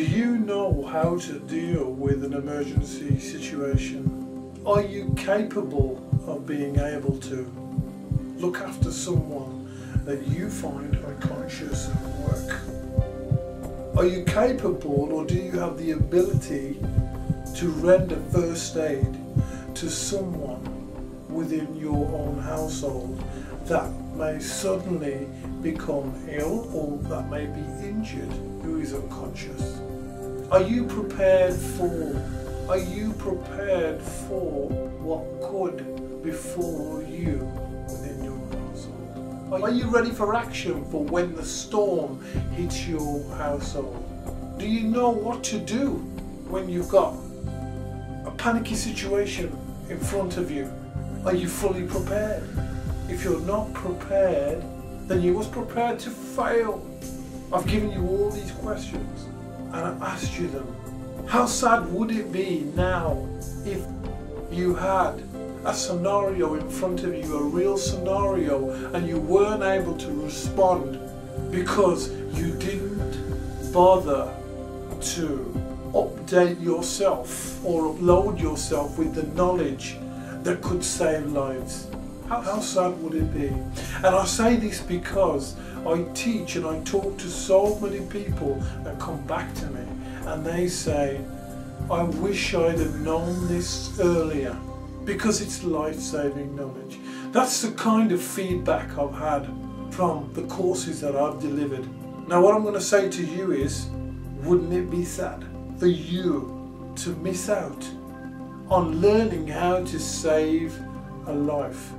you know how to deal with an emergency situation? Are you capable of being able to look after someone that you find unconscious at work? Are you capable or do you have the ability to render first aid to someone within your own household that may suddenly become ill or that may be injured unconscious? Are you prepared for are you prepared for what could befall you within your household? Are you ready for action for when the storm hits your household? Do you know what to do when you've got a panicky situation in front of you? Are you fully prepared? If you're not prepared, then you was prepared to fail. I've given you all these questions and I've asked you them. How sad would it be now if you had a scenario in front of you, a real scenario, and you weren't able to respond because you didn't bother to update yourself or upload yourself with the knowledge that could save lives? How, sad would it be? And I say this because I teach and I talk to so many people that come back to me and they say, I wish I'd have known this earlier because it's life-saving knowledge. That's the kind of feedback I've had from the courses that I've delivered. Now what I'm going to say to you is, wouldn't it be sad for you to miss out on learning how to save a life?